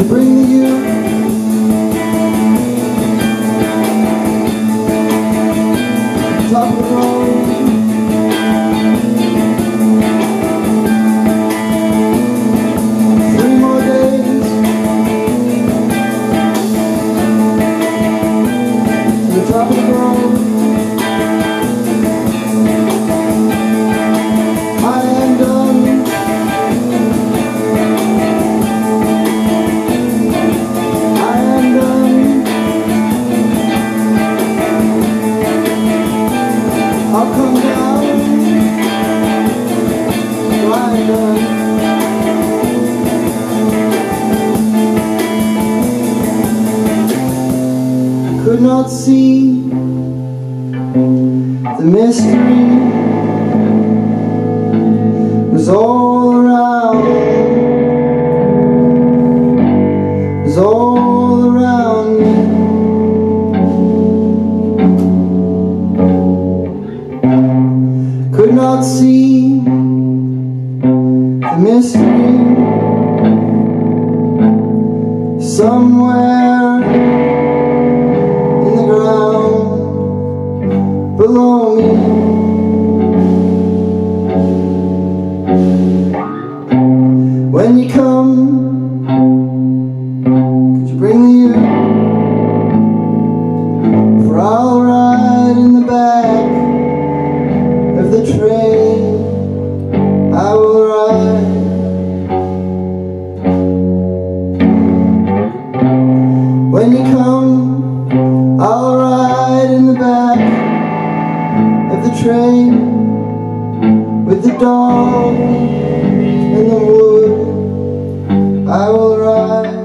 to bring you top of the. Three more days to the top of. Could not see the mystery. Was all around. Was all around me not see the mystery somewhere in the ground below me. When you come train I will ride When you come I'll ride in the back of the train With the dog in the wood. I will ride.